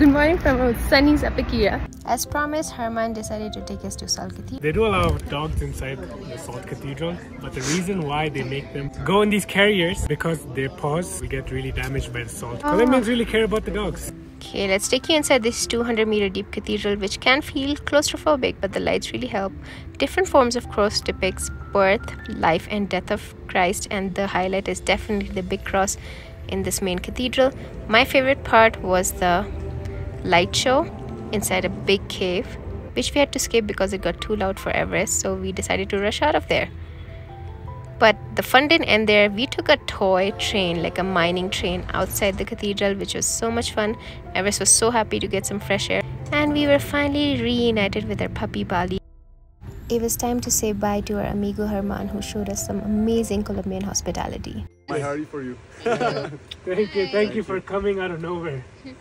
Good morning from sunny Zipaquirá. As promised, Herman decided to take us to Salt Cathedral. They do allow dogs inside the Salt Cathedral, but the reason why they make them go in these carriers because their paws will get really damaged by the salt. Oh. Colombians really care about the dogs. Okay, let's take you inside this 200 meter deep cathedral, which can feel claustrophobic, but the lights really help. Different forms of cross depicts birth, life, and death of Christ, and the highlight is definitely the big cross in this main cathedral. My favorite part was the light show inside a big cave, which we had to skip because it got too loud for Everest, so we decided to rush out of there. But the fun didn't end there. We took a toy train, like a mining train, outside the cathedral, which was so much fun. Everest was so happy to get some fresh air. And we were finally reunited with our puppy Bali. It was time to say bye to our amigo Herman, who showed us some amazing Colombian hospitality. My Harry for you. thank you, thank you for coming out of nowhere.